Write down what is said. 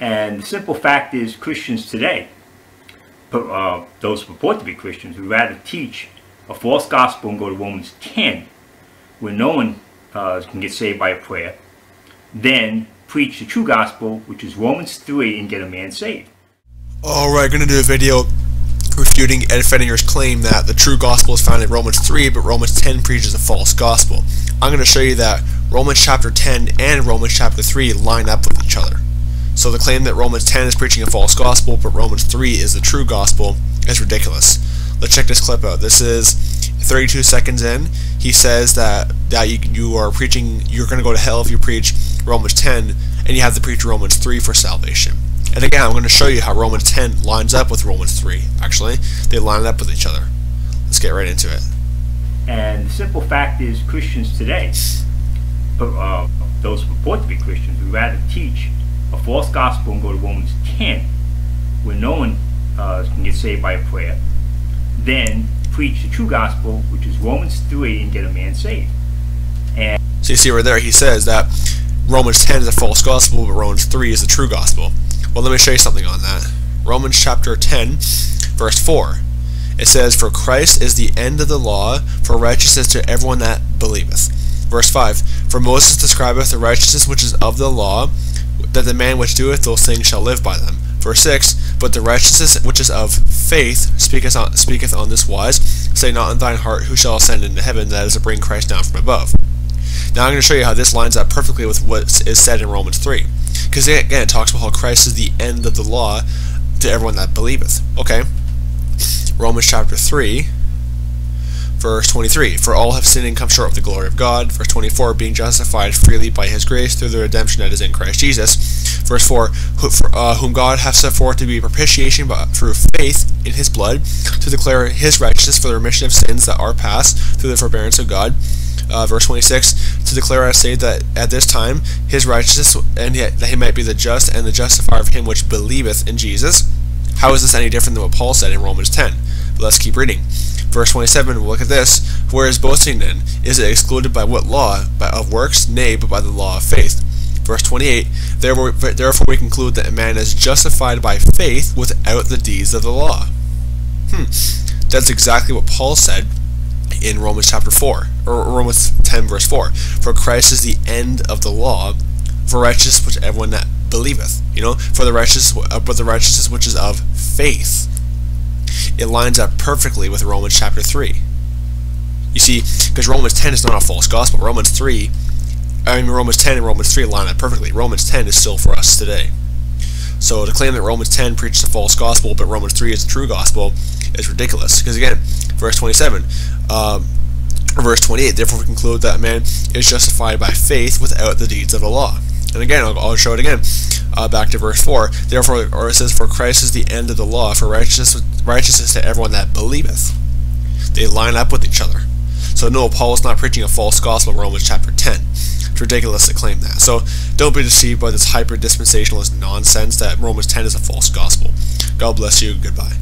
And the simple fact is, Christians today, uh, those who purport to be Christians, would rather teach a false gospel and go to Romans 10, where no one uh, can get saved by a prayer, than preach the true gospel, which is Romans 3, and get a man saved. Alright, gonna do a video refuting Ed Pfenninger's claim that the true gospel is found in Romans 3, but Romans 10 preaches a false gospel. I'm going to show you that Romans chapter 10 and Romans chapter 3 line up with each other. So the claim that Romans 10 is preaching a false gospel, but Romans 3 is the true gospel, is ridiculous. Let's check this clip out. This is 32 seconds in. He says that that you, you are preaching, you're going to go to hell if you preach Romans 10, and you have to preach Romans 3 for salvation. And again, I'm going to show you how Romans 10 lines up with Romans 3. Actually, they line up with each other. Let's get right into it. And the simple fact is, Christians today, uh, those who purport to be Christians, would rather teach a false gospel and go to Romans 10, where no one uh, can get saved by a prayer, then preach the true gospel, which is Romans 3, and get a man saved. And so you see right there, he says that Romans 10 is a false gospel, but Romans 3 is the true gospel. Well, let me show you something on that. Romans chapter 10, verse 4. It says, For Christ is the end of the law, for righteousness to everyone that believeth. Verse 5. For Moses describeth the righteousness which is of the law, that the man which doeth those things shall live by them. Verse 6. But the righteousness which is of faith speaketh on, speaketh on this wise, Say not in thine heart, Who shall ascend into heaven, that is to bring Christ down from above. Now I'm going to show you how this lines up perfectly with what is said in Romans 3. Because again, it talks about how Christ is the end of the law to everyone that believeth. Okay? Romans chapter 3, verse 23. For all have sinned and come short of the glory of God. Verse 24. Being justified freely by his grace through the redemption that is in Christ Jesus. Verse 4. Who, for, uh, whom God hath set forth to be propitiation by, through faith in his blood, to declare his righteousness for the remission of sins that are past through the forbearance of God uh, verse 26, to declare, I say, that at this time his righteousness, and yet that he might be the just and the justifier of him which believeth in Jesus. How is this any different than what Paul said in Romans 10? But let's keep reading. Verse 27, look at this. Where is boasting then? Is it excluded by what law? By of works? Nay, but by the law of faith. Verse 28, therefore, therefore we conclude that a man is justified by faith without the deeds of the law. Hmm. That's exactly what Paul said in Romans chapter 4, or Romans 10 verse 4. For Christ is the end of the law, for righteousness which everyone that believeth. You know, for the righteousness, but the righteousness which is of faith. It lines up perfectly with Romans chapter 3. You see, because Romans 10 is not a false gospel. Romans 3, I mean Romans 10 and Romans 3 line up perfectly. Romans 10 is still for us today. So to claim that Romans 10 preaches a false gospel, but Romans 3 is the true gospel, is ridiculous. Because again, verse 27, um, verse 28, therefore we conclude that man is justified by faith without the deeds of the law. And again, I'll, I'll show it again. Uh, back to verse 4. Therefore, or it says, For Christ is the end of the law, for righteousness, righteousness to everyone that believeth. They line up with each other. So no, Paul is not preaching a false gospel in Romans chapter 10. It's ridiculous to claim that. So don't be deceived by this hyper-dispensationalist nonsense that Romans 10 is a false gospel. God bless you. Goodbye.